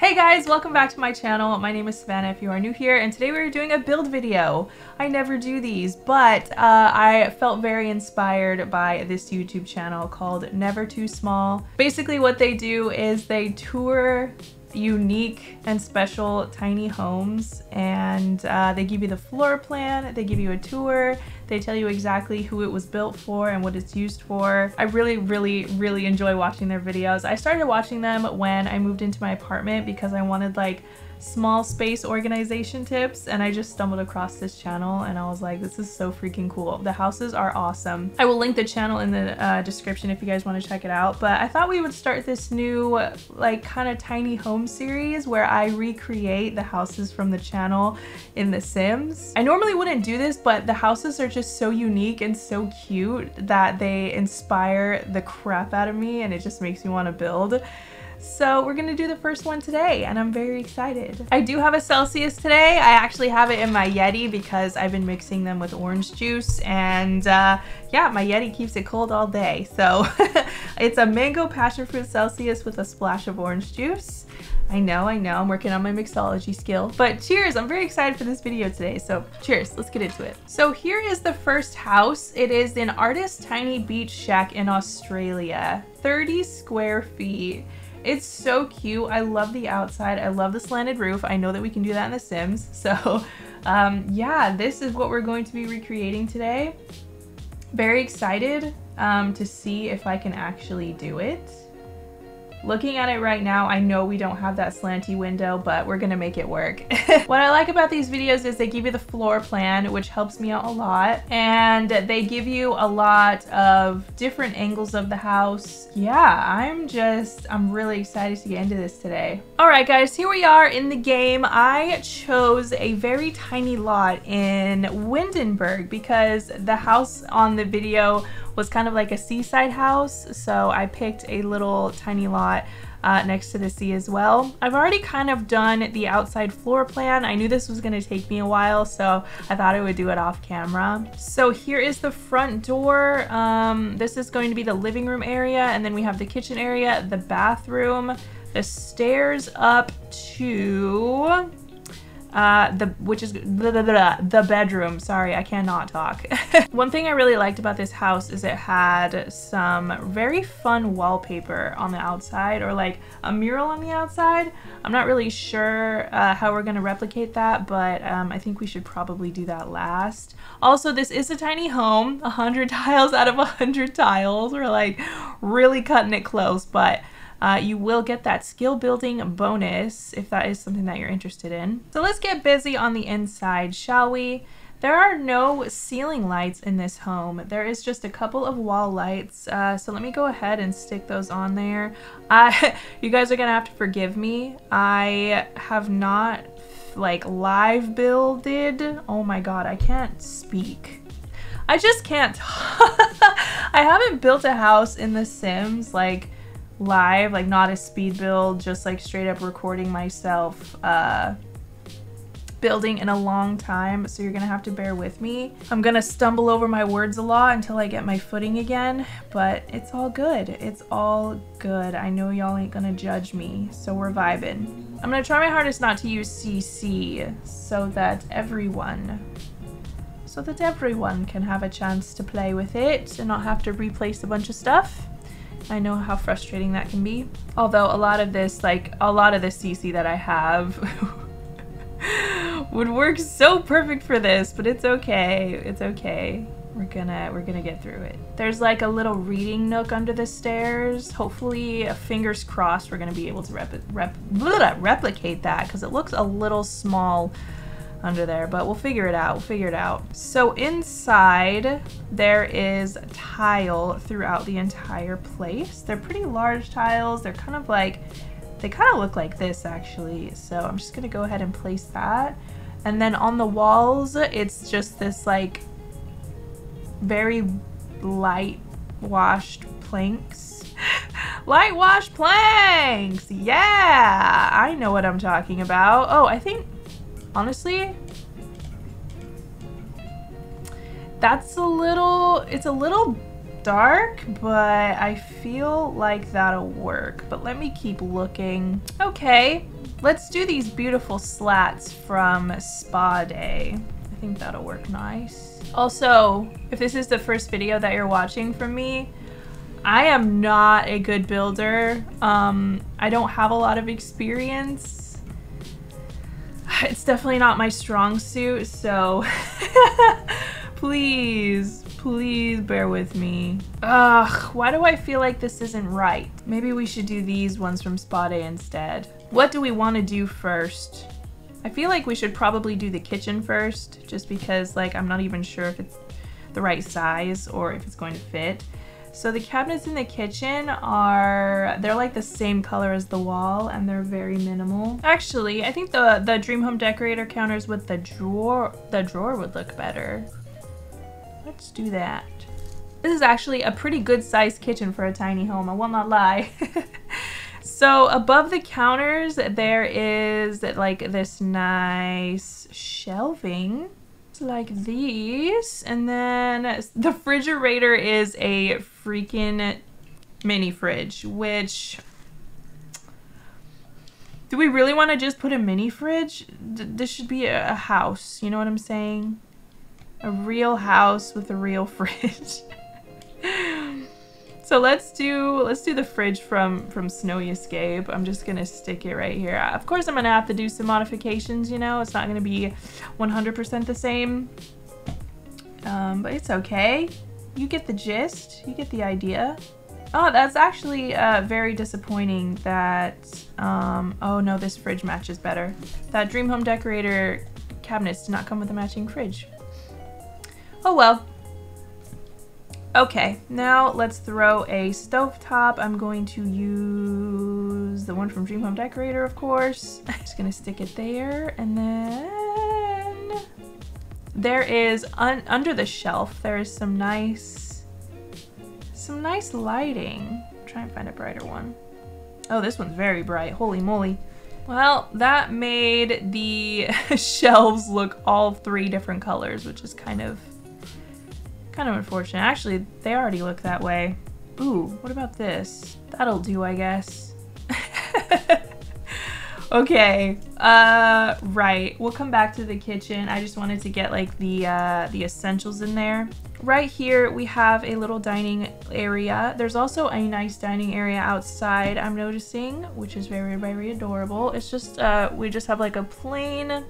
Hey guys, welcome back to my channel. My name is Savannah if you are new here, and today we're doing a build video. I never do these, but uh, I felt very inspired by this YouTube channel called Never Too Small. Basically what they do is they tour unique and special tiny homes and uh, they give you the floor plan, they give you a tour, they tell you exactly who it was built for and what it's used for. I really, really, really enjoy watching their videos. I started watching them when I moved into my apartment because I wanted like small space organization tips and I just stumbled across this channel and I was like this is so freaking cool. The houses are awesome. I will link the channel in the uh, description if you guys want to check it out but I thought we would start this new like kind of tiny home series where I recreate the houses from the channel in The Sims. I normally wouldn't do this but the houses are just so unique and so cute that they inspire the crap out of me and it just makes me want to build. So we're gonna do the first one today and I'm very excited. I do have a Celsius today. I actually have it in my Yeti because I've been mixing them with orange juice and uh, yeah, my Yeti keeps it cold all day. So it's a mango passion fruit Celsius with a splash of orange juice. I know, I know, I'm working on my mixology skill. But cheers, I'm very excited for this video today. So cheers, let's get into it. So here is the first house. It is an artist tiny beach shack in Australia, 30 square feet. It's so cute. I love the outside. I love the slanted roof. I know that we can do that in The Sims. So um, yeah, this is what we're going to be recreating today. Very excited um, to see if I can actually do it. Looking at it right now, I know we don't have that slanty window, but we're gonna make it work. what I like about these videos is they give you the floor plan, which helps me out a lot, and they give you a lot of different angles of the house. Yeah, I'm just, I'm really excited to get into this today. All right, guys, here we are in the game. I chose a very tiny lot in Windenburg because the house on the video was kind of like a seaside house, so I picked a little tiny lot uh, next to the sea as well. I've already kind of done the outside floor plan. I knew this was going to take me a while, so I thought I would do it off camera. So here is the front door. Um, this is going to be the living room area, and then we have the kitchen area, the bathroom, the stairs up to uh, the which is blah, blah, blah, the bedroom. Sorry, I cannot talk. One thing I really liked about this house is it had some very fun wallpaper on the outside or like a mural on the outside. I'm not really sure uh, how we're gonna replicate that, but um, I think we should probably do that last. Also, this is a tiny home, 100 tiles out of 100 tiles. We're like really cutting it close, but uh, you will get that skill building bonus if that is something that you're interested in. So let's get busy on the inside, shall we? There are no ceiling lights in this home. There is just a couple of wall lights. Uh, so let me go ahead and stick those on there. Uh, you guys are gonna have to forgive me. I have not like live builded. Oh my god, I can't speak. I just can't. I haven't built a house in The Sims like live, like not a speed build, just like straight up recording myself uh, building in a long time, so you're gonna have to bear with me. I'm gonna stumble over my words a lot until I get my footing again, but it's all good. It's all good. I know y'all ain't gonna judge me, so we're vibing. I'm gonna try my hardest not to use CC so that everyone so that everyone can have a chance to play with it and not have to replace a bunch of stuff. I know how frustrating that can be. Although a lot of this, like a lot of the CC that I have would work so perfect for this, but it's okay. It's okay. We're gonna we're gonna get through it. There's like a little reading nook under the stairs. Hopefully, uh, fingers crossed, we're gonna be able to rep, rep replicate that because it looks a little small under there, but we'll figure it out. We'll figure it out. So inside, there is tile throughout the entire place. They're pretty large tiles. They're kind of like, they kind of look like this actually. So I'm just gonna go ahead and place that. And then on the walls, it's just this like very light washed planks. light washed planks! Yeah! I know what I'm talking about. Oh, I think honestly, that's a little, it's a little dark, but I feel like that'll work. But let me keep looking. Okay, Let's do these beautiful slats from Spa Day. I think that'll work nice. Also, if this is the first video that you're watching from me, I am not a good builder. Um, I don't have a lot of experience. It's definitely not my strong suit, so please, please bear with me. Ugh, why do I feel like this isn't right? Maybe we should do these ones from Spa Day instead. What do we want to do first? I feel like we should probably do the kitchen first, just because like I'm not even sure if it's the right size or if it's going to fit. So the cabinets in the kitchen are, they're like the same color as the wall and they're very minimal. Actually, I think the, the Dream Home Decorator counters with the drawer, the drawer would look better. Let's do that. This is actually a pretty good sized kitchen for a tiny home, I will not lie. so above the counters, there is like this nice shelving like these. And then the refrigerator is a freaking mini fridge, which do we really want to just put a mini fridge? D this should be a, a house, you know what I'm saying? A real house with a real fridge. So let's do let's do the fridge from from Snowy Escape. I'm just gonna stick it right here. Of course, I'm gonna have to do some modifications. You know, it's not gonna be 100% the same, um, but it's okay. You get the gist. You get the idea. Oh, that's actually uh, very disappointing that, um, oh no, this fridge matches better. That Dream Home Decorator cabinets did not come with a matching fridge. Oh well. Okay, now let's throw a stove top. I'm going to use the one from Dream Home Decorator, of course. I'm just gonna stick it there, and then there is un under the shelf. There is some nice, some nice lighting. Try and find a brighter one. Oh, this one's very bright. Holy moly. Well, that made the shelves look all three different colors, which is kind of Kind of unfortunate. Actually, they already look that way. Ooh, what about this? That'll do, I guess. okay, uh, right. We'll come back to the kitchen. I just wanted to get like the, uh, the essentials in there. Right here, we have a little dining area. There's also a nice dining area outside, I'm noticing, which is very, very adorable. It's just, uh, we just have like a plain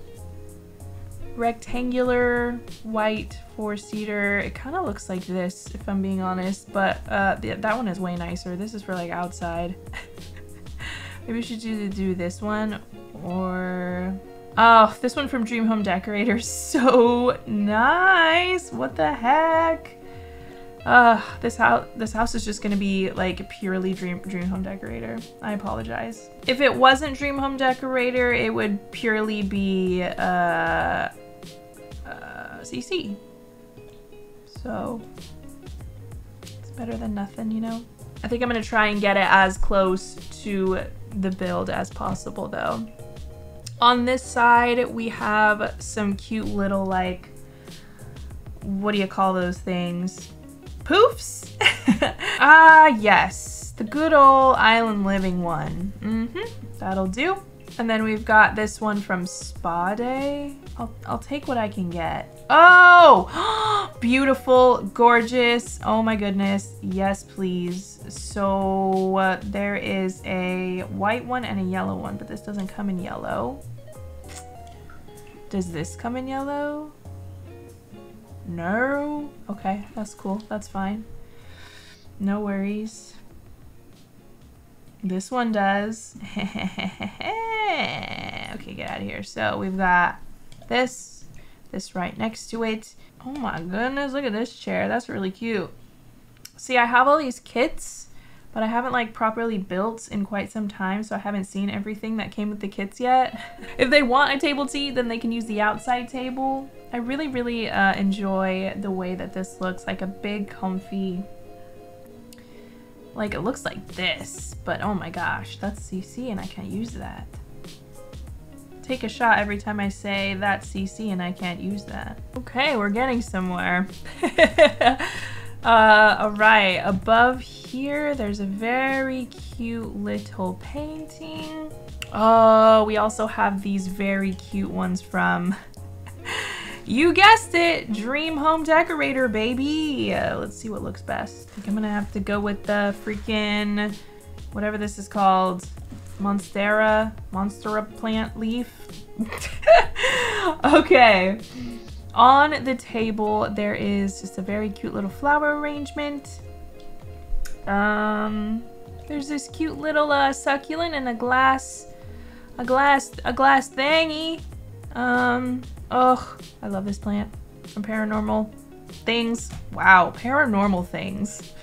rectangular white four-seater. It kind of looks like this, if I'm being honest, but uh, that one is way nicer. This is for like outside. Maybe we should do, do this one or... Oh, this one from Dream Home Decorator. So nice. What the heck? Uh, this house this house is just gonna be like purely Dream Dream Home Decorator. I apologize. If it wasn't Dream Home Decorator, it would purely be uh CC. So it's better than nothing, you know? I think I'm gonna try and get it as close to the build as possible though. On this side, we have some cute little like, what do you call those things? Poofs? ah, yes. The good old island living one. Mm-hmm, that'll do. And then we've got this one from Spa Day. I'll, I'll take what I can get. Oh, beautiful, gorgeous. Oh my goodness. Yes, please. So uh, there is a white one and a yellow one, but this doesn't come in yellow. Does this come in yellow? No. Okay, that's cool. That's fine. No worries. This one does. okay, get out of here. So we've got this this right next to it. Oh my goodness, look at this chair. That's really cute. See, I have all these kits, but I haven't like properly built in quite some time, so I haven't seen everything that came with the kits yet. if they want a table tea, then they can use the outside table. I really, really uh, enjoy the way that this looks, like a big comfy, like it looks like this, but oh my gosh, that's CC and I can't use that take a shot every time I say that CC and I can't use that. Okay, we're getting somewhere. uh, alright, above here there's a very cute little painting. Oh, we also have these very cute ones from, you guessed it, Dream Home Decorator, baby. Uh, let's see what looks best. I think I'm gonna have to go with the freaking, whatever this is called, Monstera, Monstera plant leaf. okay. On the table, there is just a very cute little flower arrangement. Um, there's this cute little uh, succulent in a glass a glass, a glass thingy. Um, oh, I love this plant from Paranormal Things. Wow, Paranormal Things.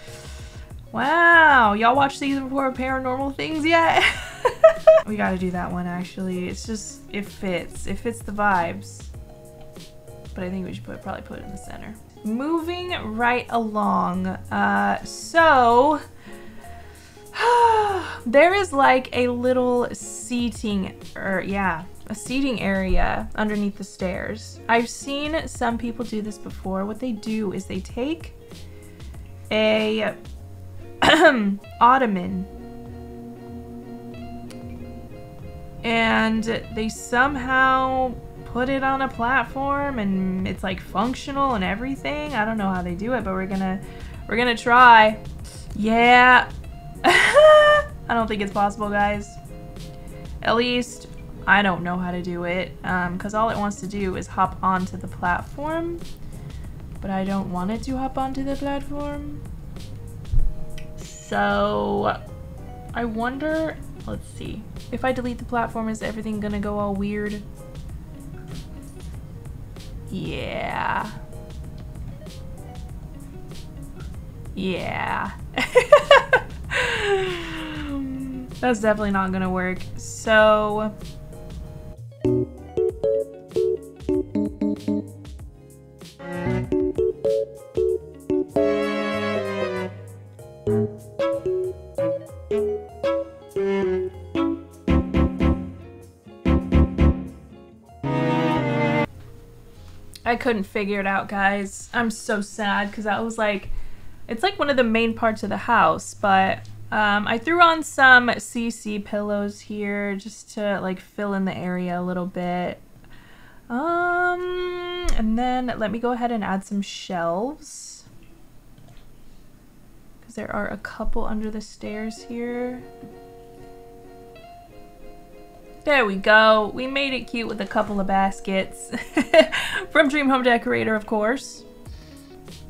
Wow, y'all watch season four of Paranormal Things yet? we gotta do that one actually. It's just, it fits. It fits the vibes. But I think we should put, probably put it in the center. Moving right along. Uh, so, there is like a little seating, or yeah, a seating area underneath the stairs. I've seen some people do this before. What they do is they take a ottoman and they somehow put it on a platform and it's like functional and everything. I don't know how they do it, but we're gonna we're gonna try. Yeah, I don't think it's possible, guys. At least, I don't know how to do it, because um, all it wants to do is hop onto the platform, but I don't want it to hop onto the platform. So, I wonder, let's see, if I delete the platform, is everything gonna go all weird? Yeah. Yeah. That's definitely not gonna work. So... I couldn't figure it out, guys. I'm so sad because that was like, it's like one of the main parts of the house, but um, I threw on some CC pillows here just to like fill in the area a little bit. Um, and then let me go ahead and add some shelves. Because there are a couple under the stairs here. There we go. We made it cute with a couple of baskets. From Dream Home Decorator, of course.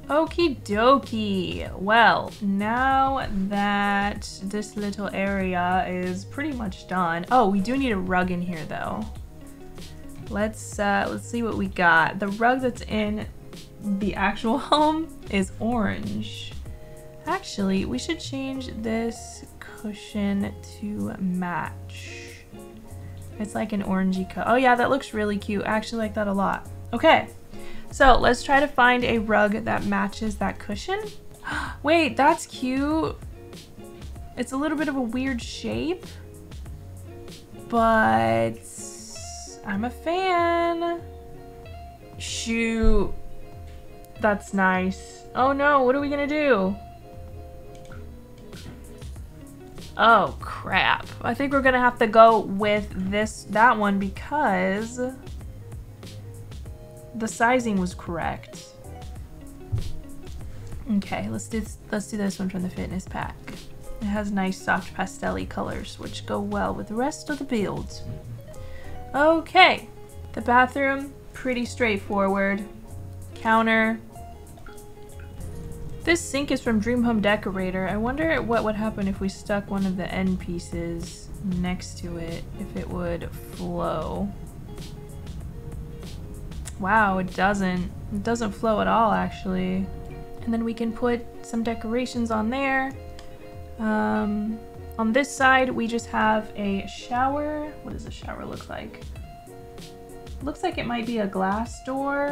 Okie dokie. Well, now that this little area is pretty much done. Oh, we do need a rug in here though. Let's uh, let's see what we got. The rug that's in the actual home is orange. Actually, we should change this cushion to match. It's like an orangey color. Oh yeah, that looks really cute. I actually like that a lot. Okay, so let's try to find a rug that matches that cushion. Wait, that's cute. It's a little bit of a weird shape, but I'm a fan. Shoot. That's nice. Oh no, what are we gonna do? Oh crap. I think we're gonna have to go with this, that one because the sizing was correct. Okay, let's do let's do this one from the fitness pack. It has nice soft pastel colors, which go well with the rest of the build. Okay, the bathroom, pretty straightforward. Counter. This sink is from Dream Home Decorator. I wonder what would happen if we stuck one of the end pieces next to it, if it would flow. Wow, it doesn't. It doesn't flow at all, actually. And then we can put some decorations on there. Um, on this side, we just have a shower. What does a shower look like? Looks like it might be a glass door.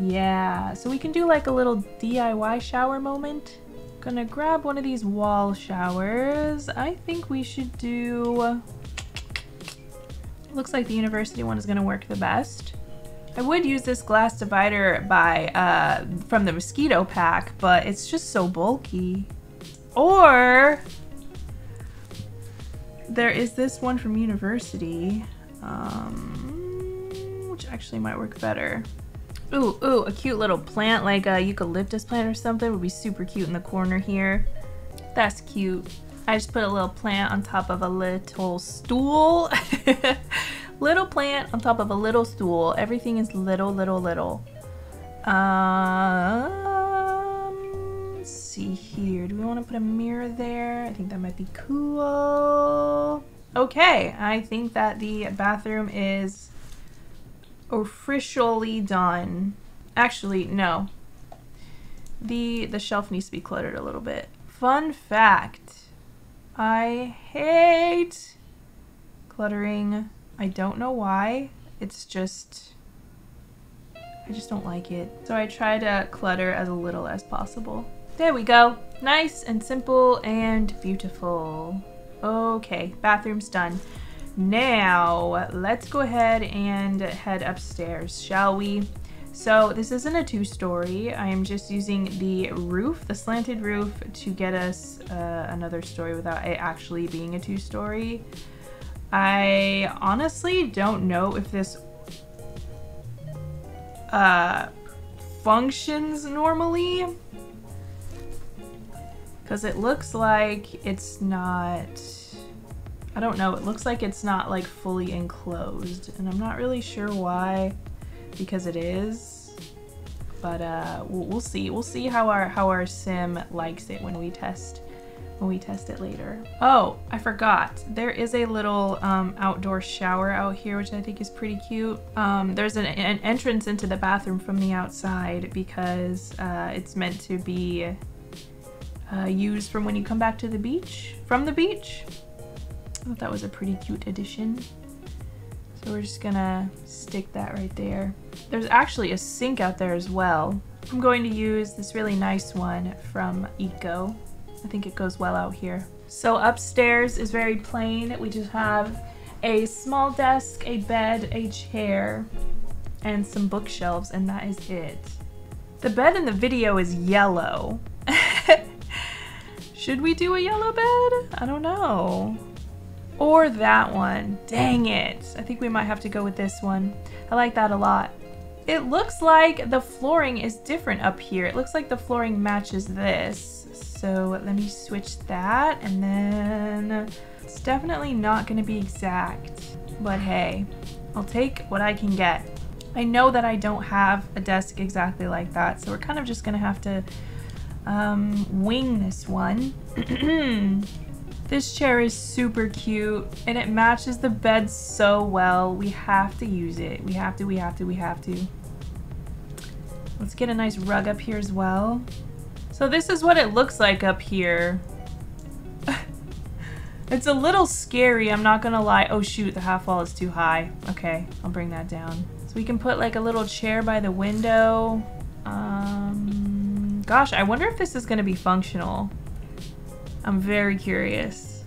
Yeah, so we can do like a little DIY shower moment. Gonna grab one of these wall showers. I think we should do Looks like the university one is to work the best. I would use this glass divider by uh, from the Moschino pack, but it's just so bulky. Or there is this one from university, um, which actually might work better. Ooh, ooh, a cute little plant like a eucalyptus plant or something would be super cute in the corner here. That's cute. I just put a little plant on top of a little stool. little plant on top of a little stool. Everything is little, little, little. Um, let's see here. Do we want to put a mirror there? I think that might be cool. Okay, I think that the bathroom is officially done. Actually, no. The the shelf needs to be cluttered a little bit. Fun fact. I hate cluttering. I don't know why. It's just I just don't like it. So I try to clutter as little as possible. There we go. Nice and simple and beautiful. Okay, bathroom's done. Now, let's go ahead and head upstairs, shall we? So this isn't a two-story. I am just using the roof, the slanted roof, to get us uh, another story without it actually being a two-story. I honestly don't know if this uh, functions normally. Because it looks like it's not I don't know, it looks like it's not like fully enclosed and I'm not really sure why because it is. But uh, we'll, we'll see. We'll see how our how our sim likes it when we test when we test it later. Oh, I forgot. There is a little um, outdoor shower out here, which I think is pretty cute. Um, there's an, an, entrance into the bathroom from the outside because uh, it's meant to be uh, used from when you come back to the beach, from the beach thought that was a pretty cute addition. So we're just gonna stick that right there. There's actually a sink out there as well. I'm going to use this really nice one from Eco. I think it goes well out here. So upstairs is very plain. We just have a small desk, a bed, a chair, and some bookshelves, and that is it. The bed in the video is yellow. Should we do a yellow bed? I don't know. Or that one. Dang it. I think we might have to go with this one. I like that a lot. It looks like the flooring is different up here. It looks like the flooring matches this. So let me switch that and then it's definitely not going to be exact. But hey, I'll take what I can get. I know that I don't have a desk exactly like that, so we're kind of just going to have to um, wing this one. This chair is super cute and it matches the bed so well. We have to use it. We have to, we have to, we have to. Let's get a nice rug up here as well. So this is what it looks like up here. it's a little scary, I'm not gonna lie. Oh shoot, the half wall is too high. Okay, I'll bring that down. So we can put like a little chair by the window. Um, gosh, I wonder if this is gonna be functional. I'm very curious.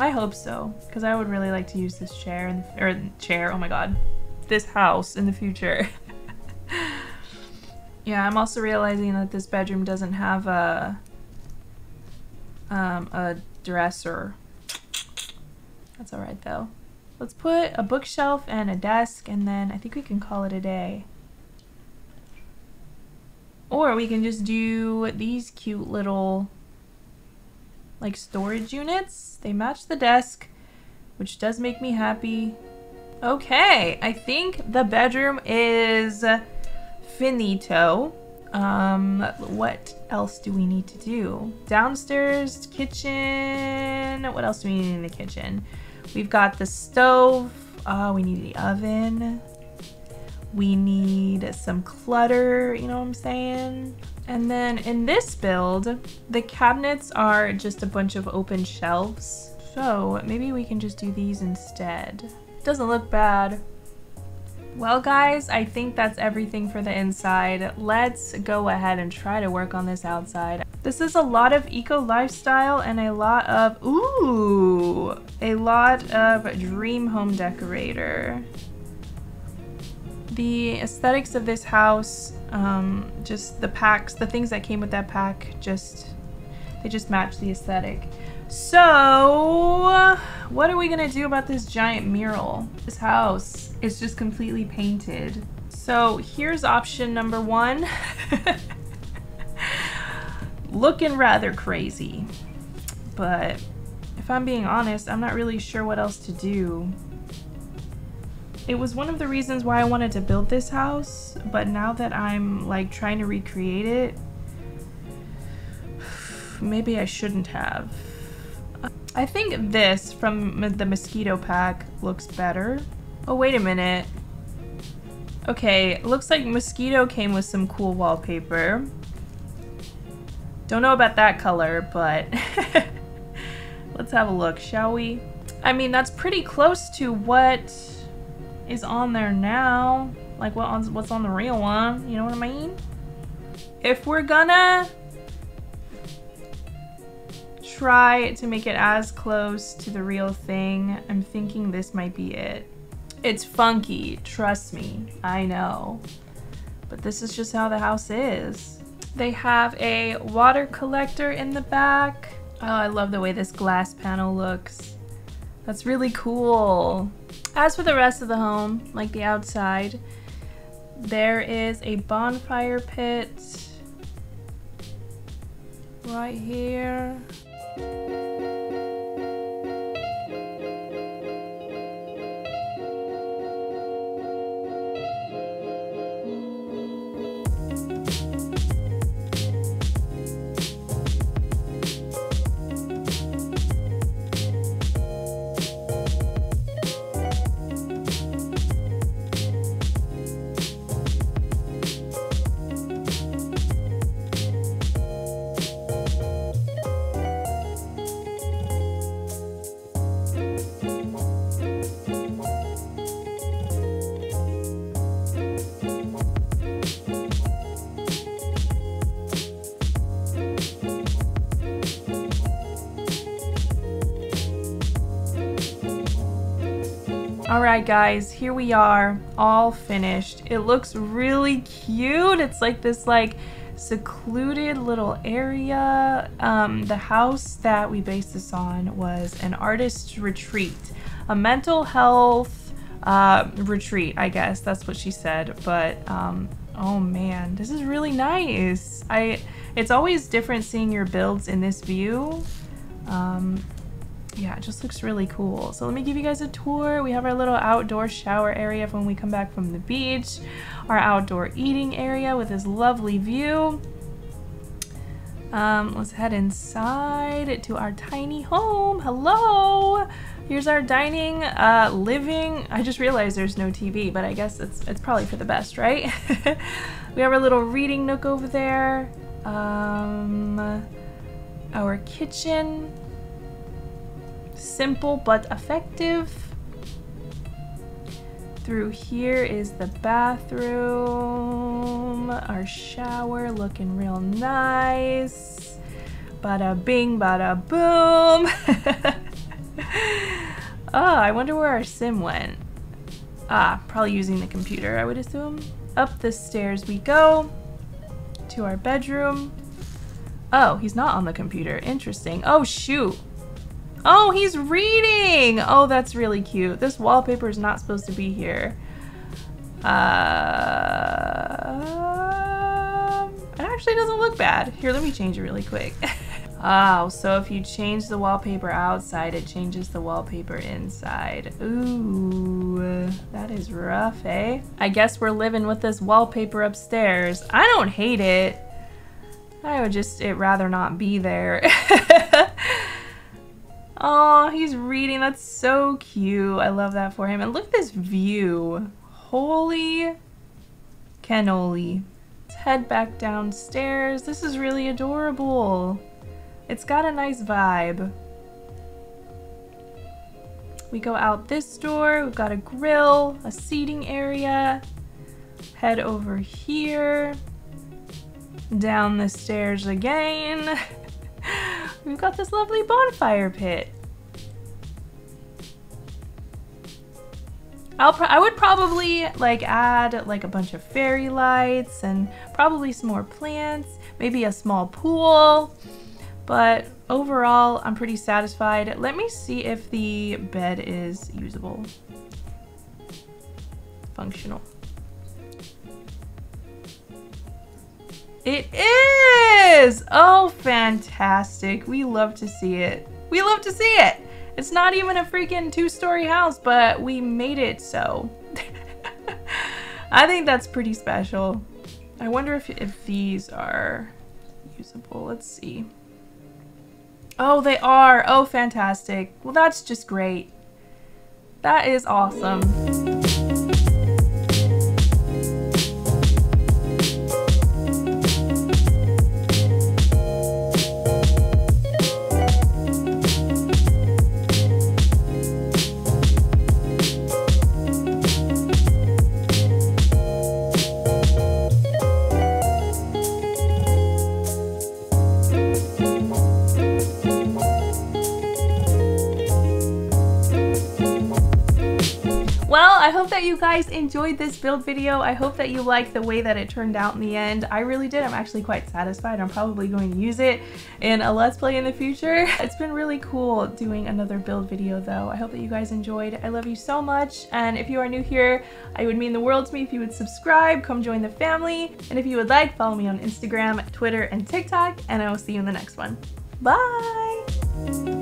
I hope so, because I would really like to use this chair, in the, or chair, oh my god, this house in the future. yeah, I'm also realizing that this bedroom doesn't have a, um, a dresser. That's alright though. Let's put a bookshelf and a desk, and then I think we can call it a day. Or we can just do these cute little like storage units. They match the desk, which does make me happy. Okay, I think the bedroom is finito. Um, what else do we need to do? Downstairs, kitchen. What else do we need in the kitchen? We've got the stove. Oh, we need the oven. We need some clutter, you know what I'm saying? And then in this build, the cabinets are just a bunch of open shelves. So maybe we can just do these instead. Doesn't look bad. Well guys, I think that's everything for the inside. Let's go ahead and try to work on this outside. This is a lot of eco lifestyle and a lot of, ooh, a lot of dream home decorator. The aesthetics of this house um, just the packs, the things that came with that pack, just they just match the aesthetic. So, what are we gonna do about this giant mural? This house is just completely painted. So here's option number one. Looking rather crazy, but if I'm being honest, I'm not really sure what else to do. It was one of the reasons why I wanted to build this house, but now that I'm like trying to recreate it, maybe I shouldn't have. I think this from the Moschino pack looks better. Oh, wait a minute. Okay, looks like Moschino came with some cool wallpaper. Don't know about that color, but let's have a look, shall we? I mean, that's pretty close to what is on there now. Like what on, what's on the real one, you know what I mean? If we're gonna try to make it as close to the real thing, I'm thinking this might be it. It's funky, trust me, I know. But this is just how the house is. They have a water collector in the back. Oh, I love the way this glass panel looks. That's really cool. As for the rest of the home, like the outside, there is a bonfire pit right here. Alright guys, here we are, all finished. It looks really cute. It's like this like secluded little area. Um, the house that we based this on was an artist's retreat, a mental health uh, retreat, I guess. That's what she said. But um, oh man, this is really nice. I It's always different seeing your builds in this view. Um, yeah, it just looks really cool. So let me give you guys a tour. We have our little outdoor shower area when we come back from the beach, our outdoor eating area with this lovely view. Um, let's head inside to our tiny home. Hello! Here's our dining, uh, living. I just realized there's no TV, but I guess it's, it's probably for the best, right? we have our little reading nook over there. Um, our kitchen simple but effective. Through here is the bathroom, our shower looking real nice. Bada bing, bada boom. oh, I wonder where our sim went. Ah, probably using the computer, I would assume. Up the stairs we go to our bedroom. Oh, he's not on the computer. Interesting. Oh, shoot. Oh, he's reading! Oh, that's really cute. This wallpaper is not supposed to be here. Uh, it actually doesn't look bad. Here, let me change it really quick. oh, so if you change the wallpaper outside, it changes the wallpaper inside. Ooh, that is rough, eh? I guess we're living with this wallpaper upstairs. I don't hate it. I would just it rather not be there. Oh, he's reading. That's so cute. I love that for him. And look at this view. Holy cannoli. Let's head back downstairs. This is really adorable. It's got a nice vibe. We go out this door. We've got a grill, a seating area. Head over here. Down the stairs again. We've got this lovely bonfire pit. I'll I would probably like add like a bunch of fairy lights and probably some more plants, maybe a small pool. But overall, I'm pretty satisfied. Let me see if the bed is usable. Functional. It is! Oh, fantastic. We love to see it. We love to see it! It's not even a freaking two-story house, but we made it so. I think that's pretty special. I wonder if, if these are usable. Let's see. Oh, they are. Oh, fantastic. Well, that's just great. That is awesome. That you guys enjoyed this build video. I hope that you liked the way that it turned out in the end. I really did. I'm actually quite satisfied. I'm probably going to use it in a Let's Play in the future. It's been really cool doing another build video though. I hope that you guys enjoyed. I love you so much. And if you are new here, I would mean the world to me if you would subscribe, come join the family. And if you would like, follow me on Instagram, Twitter, and TikTok. And I will see you in the next one. Bye!